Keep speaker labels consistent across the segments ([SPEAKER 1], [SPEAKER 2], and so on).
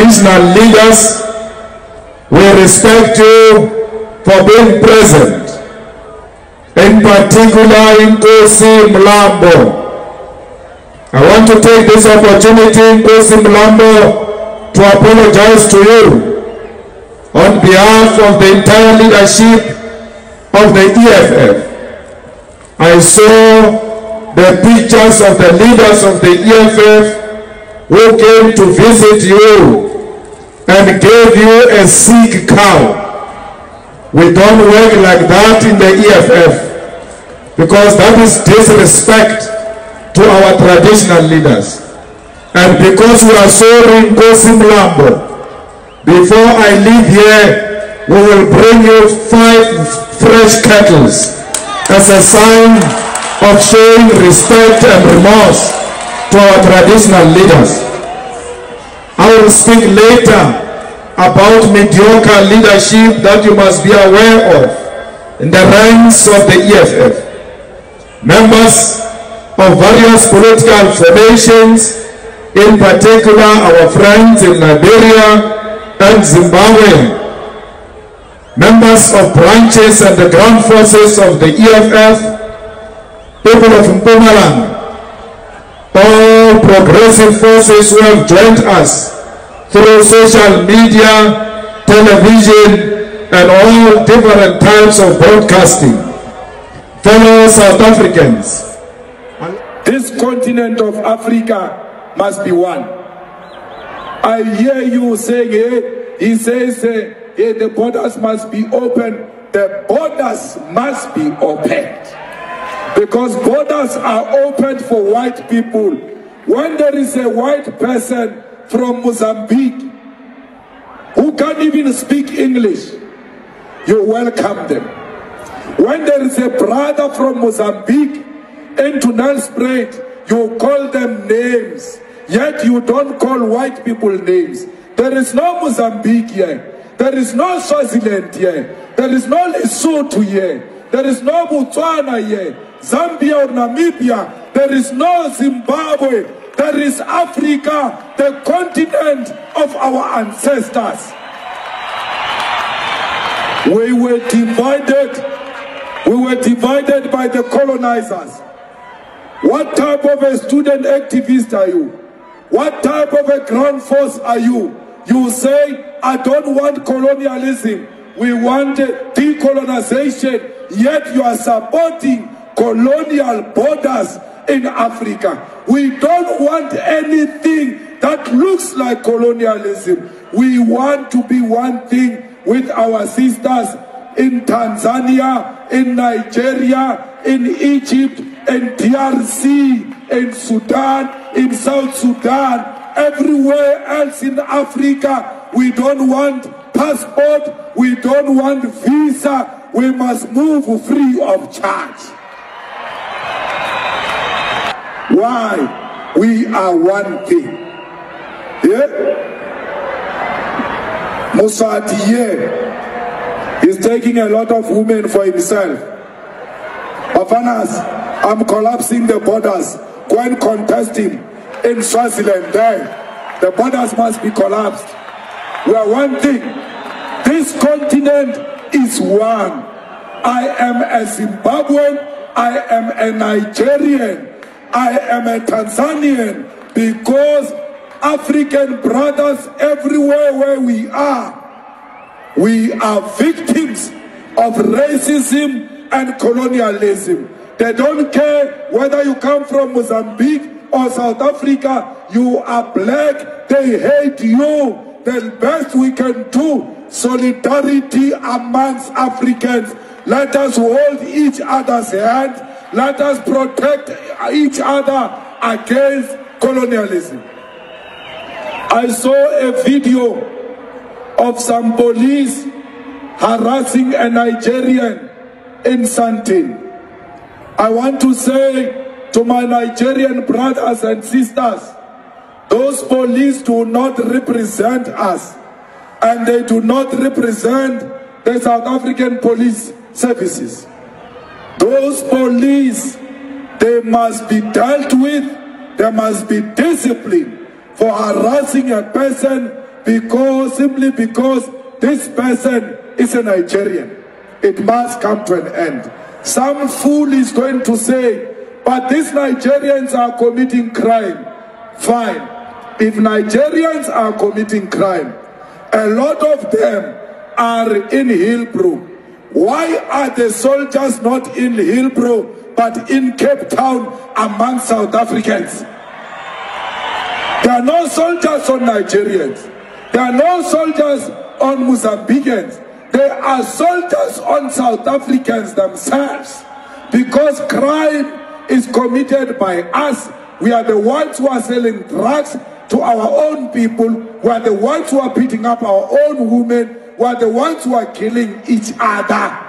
[SPEAKER 1] traditional leaders, we respect you for being present. In particular, in Nkosi Mlambo. I want to take this opportunity, in Nkosi Mlambo, to apologize to you on behalf of the entire leadership of the EFF. I saw the pictures of the leaders of the EFF who came to visit you and gave you a sick cow. We don't work like that in the EFF because that is disrespect to our traditional leaders. And because we are sorry Nkosi Mlambo, before I leave here, we will bring you five fresh kettles as a sign of showing respect and remorse to our traditional leaders. I will speak later about mediocre leadership that you must be aware of in the ranks of the EFF. Members of various political formations, in particular our friends in Liberia and Zimbabwe, members of branches and the ground forces of the EFF, people of Mpumalanga, all progressive forces who have joined us through social media, television, and all different types of broadcasting. Fellow South Africans,
[SPEAKER 2] This continent of Africa must be one. I hear you saying, hey, he says, uh, hey, the borders must be open. The borders must be opened. Because borders are opened for white people. When there is a white person from Mozambique who can't even speak English, you welcome them. When there is a brother from Mozambique into Nelspruit, you call them names. Yet you don't call white people names. There is no Mozambique here. There is no Swaziland here. There is no Lesotho here. There is no Botswana here. Zambia or Namibia. There is no Zimbabwe. There is Africa, the continent of our ancestors. We were divided. We were divided by the colonizers. What type of a student activist are you? What type of a ground force are you? You say, I don't want colonialism. We want decolonization. Yet you are supporting colonial borders in Africa. We don't want anything that looks like colonialism. We want to be one thing with our sisters in Tanzania, in Nigeria, in Egypt, in DRC, in Sudan, in South Sudan, everywhere else in Africa. We don't want passport, we don't want visa, we must move free of charge. Why? We are one thing. Yeah? Mswati is taking a lot of women for himself. Bafanas, I'm collapsing the borders. Go and contest him in Swaziland there. The borders must be collapsed. We are one thing. This continent is one. I am a Zimbabwean. I am a Nigerian. I am a Tanzanian because African brothers everywhere where we are, we are victims of racism and colonialism. They don't care whether you come from Mozambique or South Africa, you are black, they hate you. The best we can do, solidarity amongst Africans. Let us hold each other's hand. Let us protect each other against colonialism. I saw a video of some police harassing a Nigerian in Santin. I want to say to my Nigerian brothers and sisters, those police do not represent us and they do not represent the South African police services. Those police, they must be dealt with, there must be discipline for harassing a person because, simply because this person is a Nigerian. It must come to an end. Some fool is going to say, but these Nigerians are committing crime. Fine. If Nigerians are committing crime, a lot of them are in Hillbrow. Why are the soldiers not in Hillbrow but in Cape Town among South Africans? There are no soldiers on Nigerians. There are no soldiers on Mozambicans. There are soldiers on South Africans themselves. Because crime is committed by us. We are the ones who are selling drugs to our own people. We are the ones who are beating up our own women. We are the ones who are killing each other.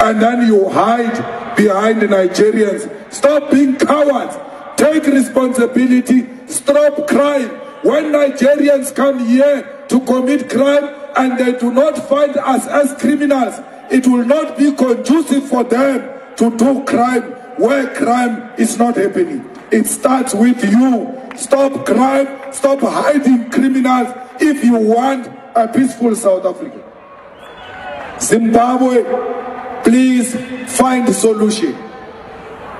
[SPEAKER 2] And then you hide behind the Nigerians. Stop being cowards. Take responsibility. Stop crime. When Nigerians come here to commit crime and they do not find us as criminals, it will not be conducive for them to do crime where crime is not happening. It starts with you. Stop crime, stop hiding criminals if you want a peaceful South Africa. Zimbabwe, please find a solution.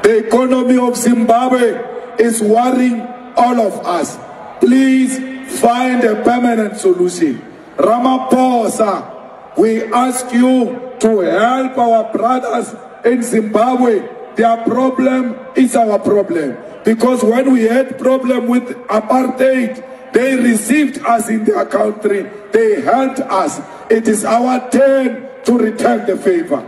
[SPEAKER 2] The economy of Zimbabwe is worrying all of us. Please find a permanent solution. Ramaphosa, we ask you to help our brothers in Zimbabwe. Their problem is our problem. Because when we had problem with apartheid, they received us in their country. They helped us. It is our turn to return the favor.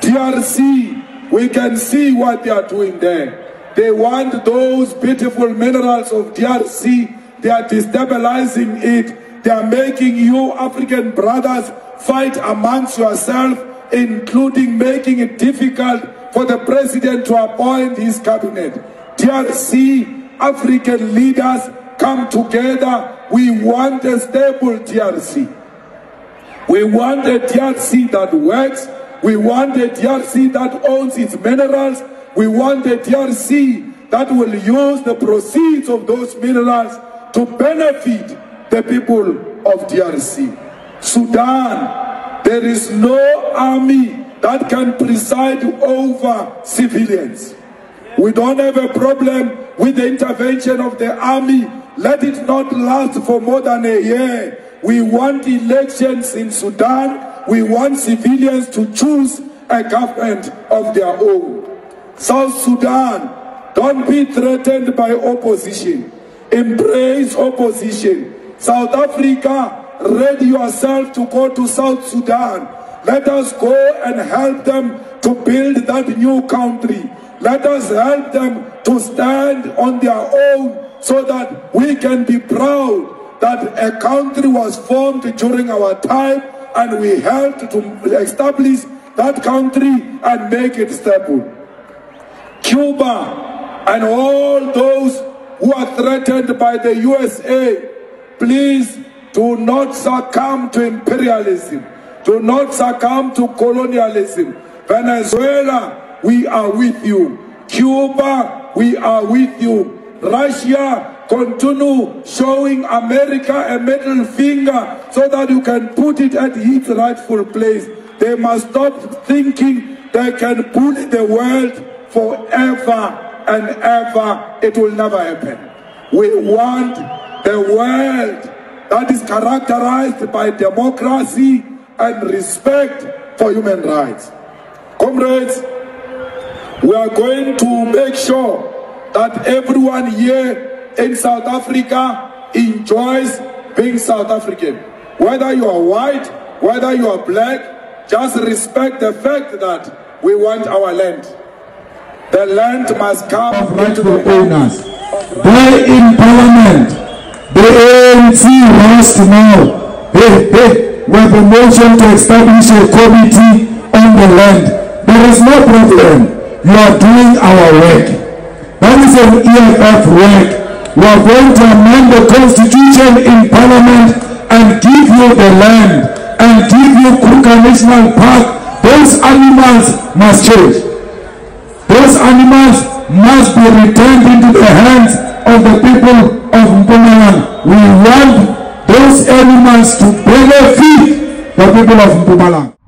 [SPEAKER 2] DRC, we can see what they are doing there. They want those beautiful minerals of DRC. They are destabilizing it. They are making you African brothers fight amongst yourself, including making it difficult for the president to appoint his cabinet. DRC, African leaders come together. We want a stable DRC. We want a DRC that works. We want a DRC that owns its minerals. We want a DRC that will use the proceeds of those minerals to benefit the people of DRC. Sudan, there is no army that can preside over civilians. We don't have a problem with the intervention of the army. Let it not last for more than a year. We want elections in Sudan. We want civilians to choose a government of their own. South Sudan, don't be threatened by opposition. Embrace opposition. South Africa, ready yourself to go to South Sudan. Let us go and help them to build that new country. Let us help them to stand on their own so that we can be proud that a country was formed during our time and we helped to establish that country and make it stable. Cuba and all those who are threatened by the USA, please do not succumb to imperialism. Do not succumb to colonialism. Venezuela, we are with you. Cuba, we are with you. Russia, continue showing America a middle finger so that you can put it at its rightful place. They must stop thinking they can bully the world forever and ever. It will never happen. We want the world that is characterized by democracy and respect for human rights. Comrades, we are going to make sure that everyone here in South Africa enjoys being South African. Whether you are white, whether you are black, just respect the fact that we want our land. The land must come
[SPEAKER 1] right to the owners. They in parliament, the ANC wants to know, hey, hey, we motion to establish a committee on the land. There is no problem. You are doing our work. That is an EFF work. We are going to amend the constitution in parliament and give you the land and give you Kruger National Park, those animals must change. Those animals must be returned into the hands of the people of Mpumalanga. We want those animals to benefit the people of Mpumalanga.